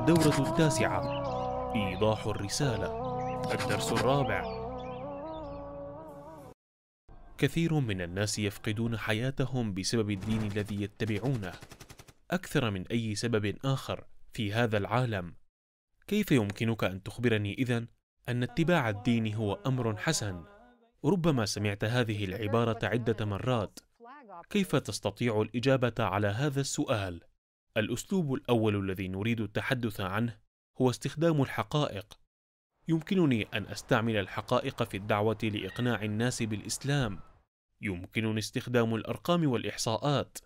الدورة التاسعة. إيضاح الرسالة. الدرس الرابع. كثير من الناس يفقدون حياتهم بسبب الدين الذي يتبعونه. أكثر من أي سبب آخر في هذا العالم. كيف يمكنك أن تخبرني إذن أن اتباع الدين هو أمر حسن؟ ربما سمعت هذه العبارة عدة مرات. كيف تستطيع الإجابة على هذا السؤال؟ الأسلوب الأول الذي نريد التحدث عنه هو استخدام الحقائق. يمكنني أن أستعمل الحقائق في الدعوة لإقناع الناس بالإسلام. يمكنني استخدام الأرقام والإحصاءات.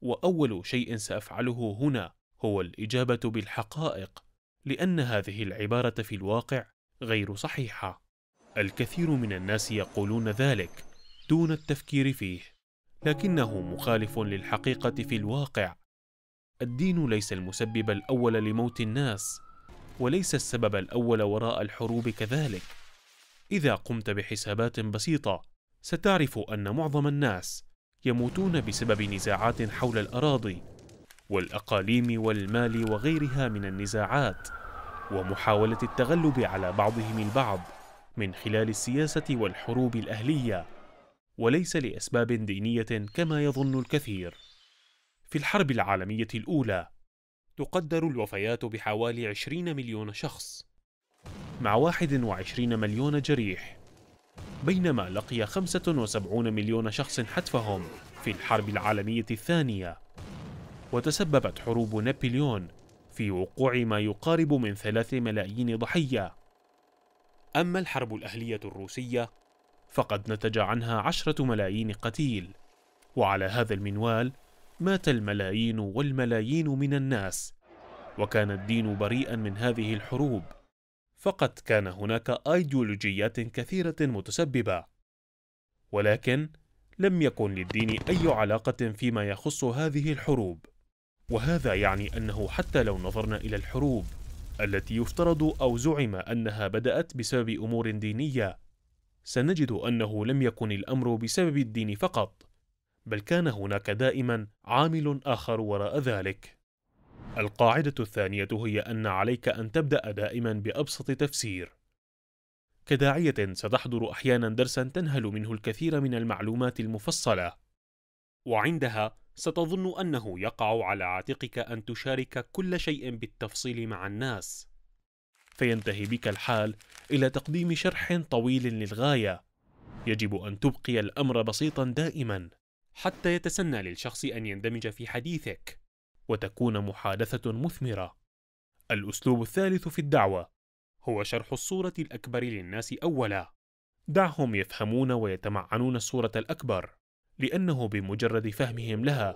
وأول شيء سأفعله هنا هو الإجابة بالحقائق، لأن هذه العبارة في الواقع غير صحيحة. الكثير من الناس يقولون ذلك دون التفكير فيه، لكنه مخالف للحقيقة في الواقع. الدين ليس المسبب الأول لموت الناس وليس السبب الأول وراء الحروب كذلك. إذا قمت بحسابات بسيطة ستعرف أن معظم الناس يموتون بسبب نزاعات حول الأراضي والأقاليم والمال وغيرها من النزاعات ومحاولة التغلب على بعضهم البعض من خلال السياسة والحروب الأهلية وليس لأسباب دينية كما يظن الكثير. في الحرب العالمية الأولى. تقدر الوفيات بحوالي 20 مليون شخص. مع 21 مليون جريح. بينما لقي 75 مليون شخص حتفهم في الحرب العالمية الثانية. وتسببت حروب نابليون في وقوع ما يقارب من ثلاث ملايين ضحية. أما الحرب الأهلية الروسية فقد نتج عنها عشرة ملايين قتيل. وعلى هذا المنوال مات الملايين والملايين من الناس وكان الدين بريئا من هذه الحروب. فقد كان هناك أيديولوجيات كثيرة متسببة. ولكن لم يكن للدين أي علاقة فيما يخص هذه الحروب. وهذا يعني أنه حتى لو نظرنا إلى الحروب التي يفترض أو زعم أنها بدأت بسبب أمور دينية سنجد أنه لم يكن الأمر بسبب الدين فقط. بل كان هناك دائما عامل آخر وراء ذلك. القاعدة الثانية هي أن عليك أن تبدأ دائما بأبسط تفسير. كداعية ستحضر أحيانا درسا تنهل منه الكثير من المعلومات المفصلة، وعندها ستظن أنه يقع على عاتقك أن تشارك كل شيء بالتفصيل مع الناس. فينتهي بك الحال إلى تقديم شرح طويل للغاية. يجب أن تبقي الأمر بسيطا دائما. حتى يتسنى للشخص أن يندمج في حديثك وتكون محادثة مثمرة. الأسلوب الثالث في الدعوة هو شرح الصورة الأكبر للناس أولا. دعهم يفهمون ويتمعنون الصورة الأكبر، لأنه بمجرد فهمهم لها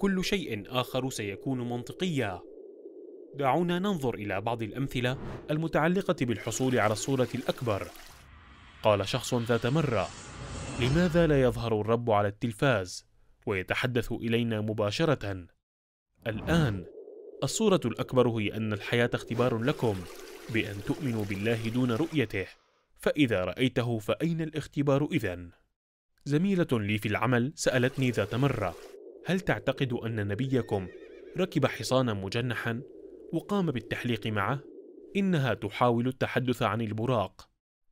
كل شيء آخر سيكون منطقيا. دعونا ننظر إلى بعض الأمثلة المتعلقة بالحصول على الصورة الأكبر. قال شخص ذات مرة: لماذا لا يظهر الرب على التلفاز؟ ويتحدث إلينا مباشرة. الآن الصورة الأكبر هي أن الحياة اختبار لكم بأن تؤمنوا بالله دون رؤيته. فإذا رأيته فأين الاختبار إذن؟ زميلة لي في العمل سألتني ذات مرة هل تعتقد أن نبيكم ركب حصانا مجنحا وقام بالتحليق معه؟ إنها تحاول التحدث عن البراق.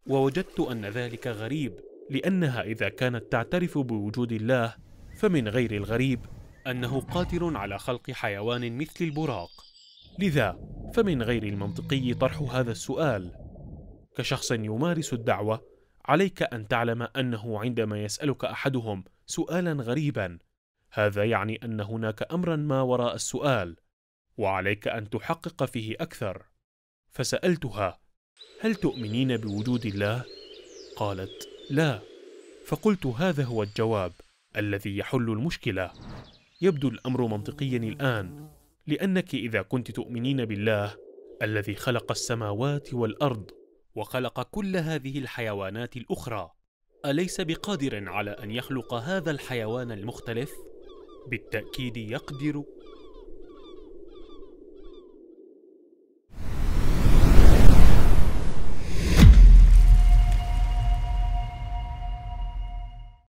ووجدت أن ذلك غريب. لأنها إذا كانت تعترف بوجود الله فمن غير الغريب أنه قادر على خلق حيوان مثل البراق. لذا فمن غير المنطقي طرح هذا السؤال. كشخص يمارس الدعوة عليك أن تعلم أنه عندما يسألك أحدهم سؤالا غريبا. هذا يعني أن هناك امرا ما وراء السؤال وعليك أن تحقق فيه أكثر. فسألتها هل تؤمنين بوجود الله؟ قالت لا. فقلت هذا هو الجواب الذي يحل المشكلة. يبدو الأمر منطقيا الآن لأنك إذا كنت تؤمنين بالله الذي خلق السماوات والأرض وخلق كل هذه الحيوانات الأخرى أليس بقادر على أن يخلق هذا الحيوان المختلف؟ بالتأكيد يقدر.